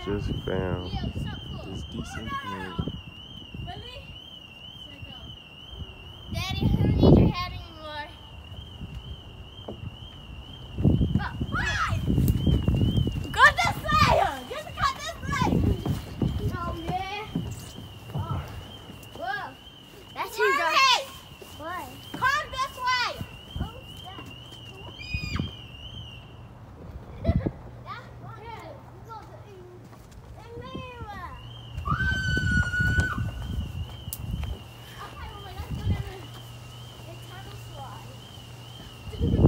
just found this decent bird. Daddy, Thank you.